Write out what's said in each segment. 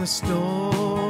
the storm.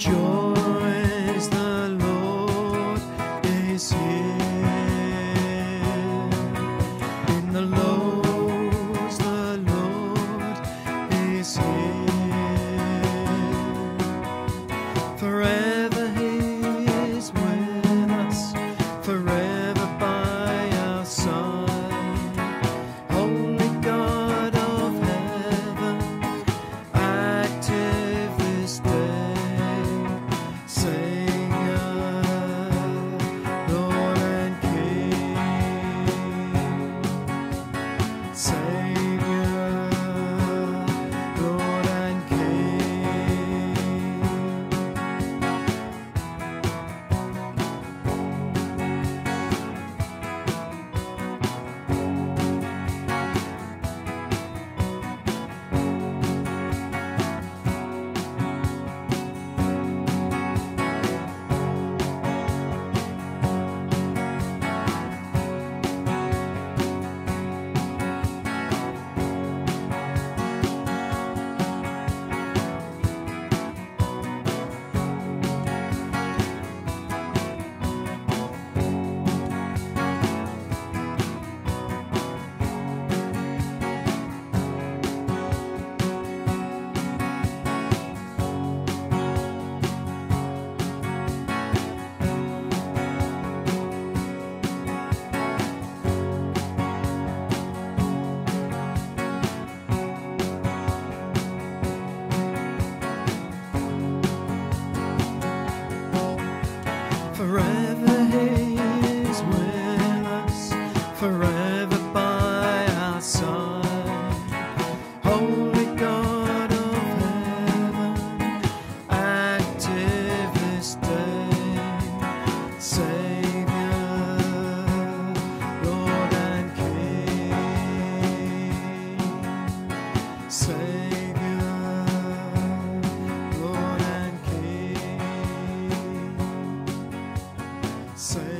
joy. forever by our side. Holy God of heaven, active this day, Savior, Lord and King. Savior, say